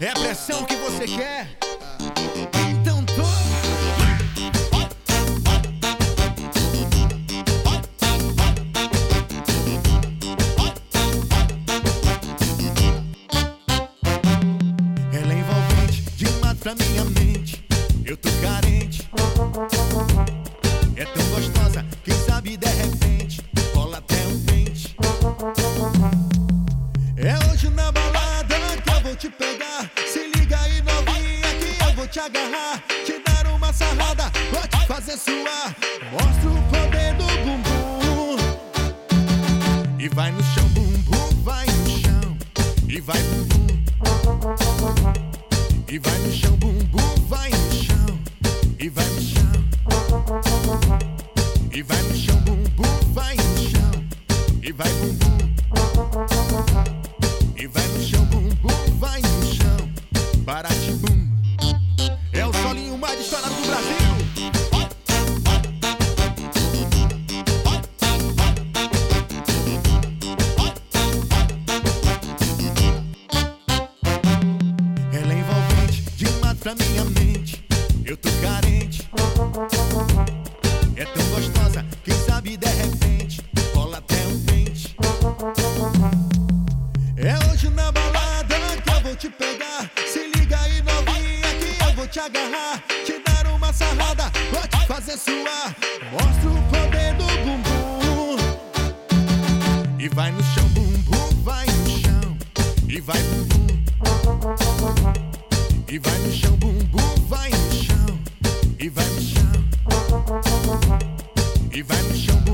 É a pressão que você quer? Então tô. Ela é envolvente, demais pra minha mente. Eu tô carente. É tão gostosa, sabe de repente rola até um pente. É hoje na balada que eu vou te pegar. Se liga aí, novinha, que eu vou te agarrar. Te dar uma sarrada, vou te fazer suar. Mostra o poder do bumbum. E vai no chão, bumbum, vai no chão. E vai bumbum. E vai no chão, bumbum, vai no chão. E vai no chão. E vai no chão, bumbum, vai no chão. E vai bumbum. E vai no chão, bumbum, vai no chão. Baratibum. É o solinho mais estourado do Brasil. É envolvente, demais pra minha mente. Eu tô carente. Sabe de repente rola até um pente. É hoje na balada que eu vou te pegar. Se liga aí, novinha, que eu vou te agarrar. Te dar uma sarrada, vou te fazer suar. Mostra o poder do bumbum. E vai no chão, bumbum, vai no chão. E vai bumbum. E vai no chão, E